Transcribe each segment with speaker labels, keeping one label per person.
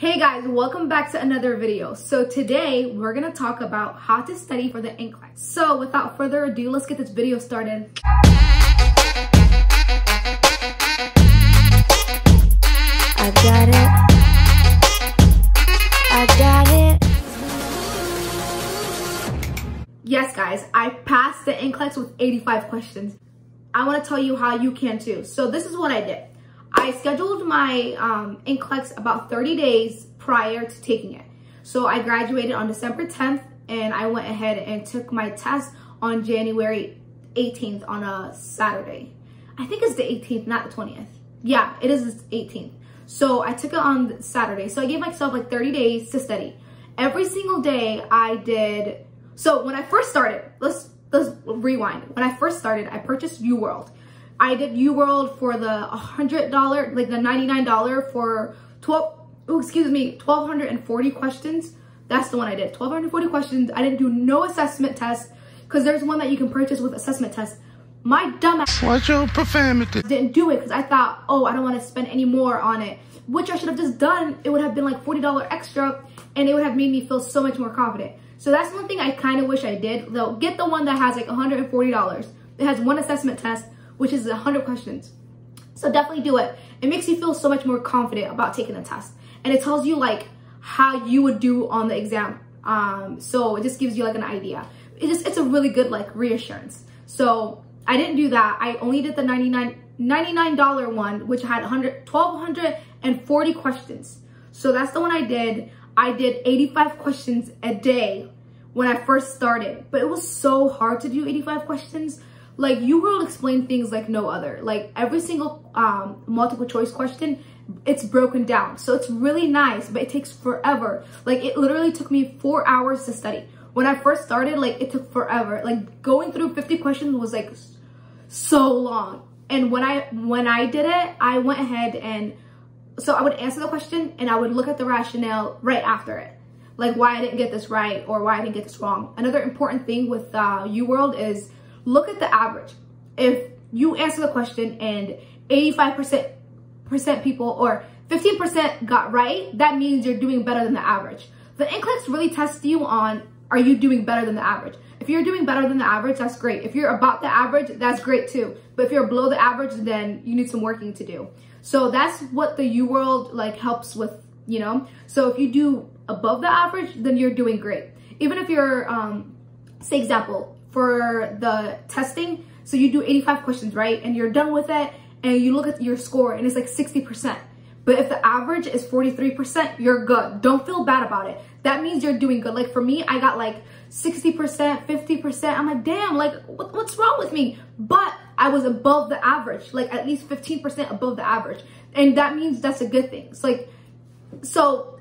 Speaker 1: Hey guys, welcome back to another video. So today we're gonna talk about how to study for the NCLEX. So without further ado, let's get this video started.
Speaker 2: I got it. I got it.
Speaker 1: Yes guys, I passed the NCLEX with 85 questions. I wanna tell you how you can too. So this is what I did. I scheduled my um, NCLEX about 30 days prior to taking it. So I graduated on December 10th and I went ahead and took my test on January 18th on a Saturday. I think it's the 18th, not the 20th. Yeah, it is the 18th. So I took it on Saturday. So I gave myself like 30 days to study. Every single day I did, so when I first started, let's, let's rewind. When I first started, I purchased UWorld. I did UWorld for the $100, like the $99 for 12, oh, excuse me, 1,240 questions. That's the one I did, 1,240 questions. I didn't do no assessment test because there's one that you can purchase with assessment test. My dumb ass
Speaker 3: Watch your profanity.
Speaker 1: didn't do it because I thought, oh, I don't want to spend any more on it, which I should have just done. It would have been like $40 extra and it would have made me feel so much more confident. So that's one thing I kind of wish I did. Though, get the one that has like $140. It has one assessment test which is 100 questions. So definitely do it. It makes you feel so much more confident about taking the test. And it tells you like how you would do on the exam. Um, so it just gives you like an idea. It just, it's a really good like reassurance. So I didn't do that. I only did the 99 $99 one, which had 100, 1,240 questions. So that's the one I did. I did 85 questions a day when I first started, but it was so hard to do 85 questions like UWorld explain things like no other. Like every single um, multiple choice question, it's broken down. So it's really nice, but it takes forever. Like it literally took me four hours to study. When I first started, like it took forever. Like going through 50 questions was like so long. And when I when I did it, I went ahead and so I would answer the question and I would look at the rationale right after it. Like why I didn't get this right or why I didn't get this wrong. Another important thing with uh, UWorld is look at the average. If you answer the question and 85% people or 15% got right, that means you're doing better than the average. The NCLEX really tests you on are you doing better than the average? If you're doing better than the average, that's great. If you're about the average, that's great too. But if you're below the average, then you need some working to do. So that's what the U World like helps with, you know? So if you do above the average, then you're doing great. Even if you're, um, say example, for the testing. So you do 85 questions, right? And you're done with it and you look at your score and it's like 60%. But if the average is 43%, you're good. Don't feel bad about it. That means you're doing good. Like for me, I got like 60%, 50%. I'm like, damn, like what, what's wrong with me? But I was above the average, like at least 15% above the average. And that means that's a good thing. It's like, so,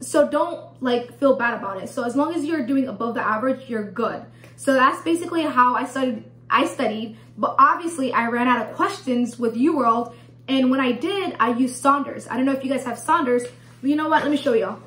Speaker 1: so don't like feel bad about it. So as long as you're doing above the average, you're good. So that's basically how I studied. I studied, but obviously I ran out of questions with UWorld. And when I did, I used Saunders. I don't know if you guys have Saunders, but you know what? Let me show y'all.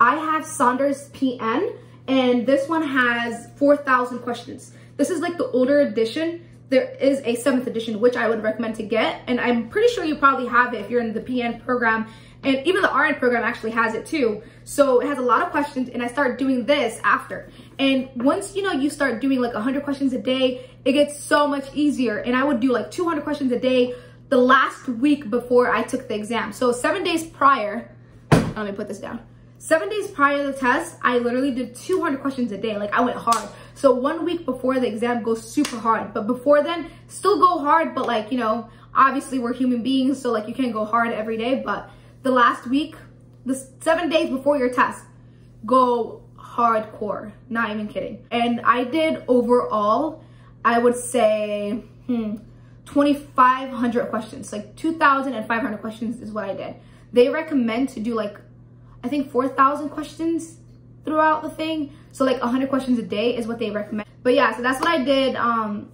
Speaker 1: I have Saunders PN, and this one has 4,000 questions. This is like the older edition. There is a seventh edition, which I would recommend to get. And I'm pretty sure you probably have it if you're in the PN program. And even the RN program actually has it too. So it has a lot of questions and I start doing this after. And once, you know, you start doing like 100 questions a day, it gets so much easier. And I would do like 200 questions a day the last week before I took the exam. So seven days prior, let me put this down. Seven days prior to the test, I literally did 200 questions a day. Like I went hard. So one week before the exam goes super hard. But before then, still go hard. But like, you know, obviously we're human beings. So like you can't go hard every day. But the last week, the seven days before your test, go hardcore, not even kidding. And I did overall, I would say, hmm, 2,500 questions, like 2,500 questions is what I did. They recommend to do like, I think 4,000 questions throughout the thing. So like 100 questions a day is what they recommend. But yeah, so that's what I did. Um,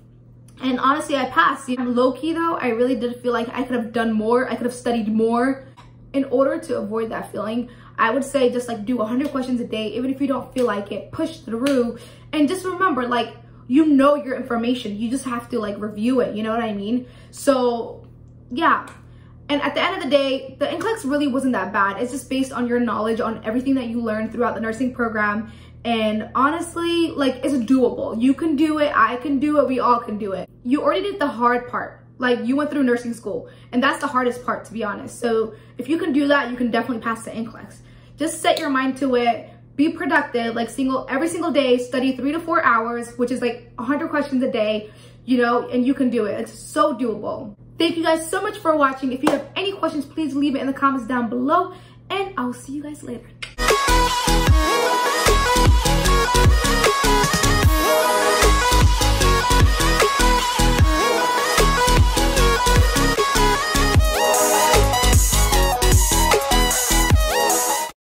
Speaker 1: and honestly, I passed. You know, low key though, I really did feel like I could have done more. I could have studied more. In order to avoid that feeling, I would say just like do 100 questions a day, even if you don't feel like it, push through. And just remember, like, you know your information. You just have to like review it. You know what I mean? So yeah, And at the end of the day, the NCLEX really wasn't that bad. It's just based on your knowledge on everything that you learned throughout the nursing program. And honestly, like it's doable. You can do it. I can do it. We all can do it. You already did the hard part. Like you went through nursing school and that's the hardest part to be honest. So if you can do that, you can definitely pass the NCLEX. Just set your mind to it. Be productive, like single every single day, study three to four hours, which is like 100 questions a day, you know, and you can do it. It's so doable. Thank you guys so much for watching. If you have any questions, please leave it in the comments down below and I'll see you guys later.